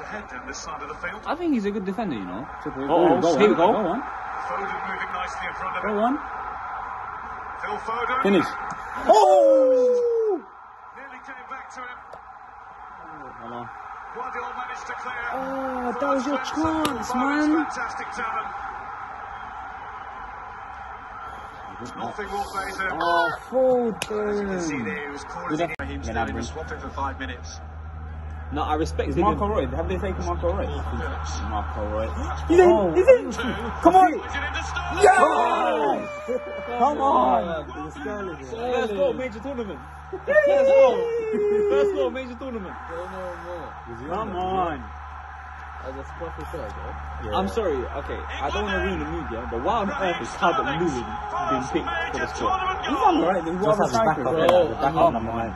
to head down this side of the field. I think he's a good defender, you know. Triple- Oh, go here we on, go. Go on. Foden moving nicely in front of Go on. Phil Foden. Finish. Oh! Nearly came back to him. Oh, come on. Gvardiol managed to clear. Oh, that was your chance, man. Fantastic talent. Nothing will phase him. Oh, As you can see Foden. there, he was calling Who's that? Raheem Yeah, Sterling was swapping for five minutes. No, I respect Is him. Marco Roy? Have they taken Marco Roy? Marco Roy. He's in, oh. he's in. Come on. Is it into Sterling? Yeah! Come on. First First goal, major tournament. First goal. First goal, major tournament. Come on. As a yeah. I'm sorry, okay, I don't want to ruin the mood, yeah, but why on earth is Calvert Lewin being picked for the squad? He's on right. He's Just one as a backup, striker, yeah, bro. the backup oh, number nine.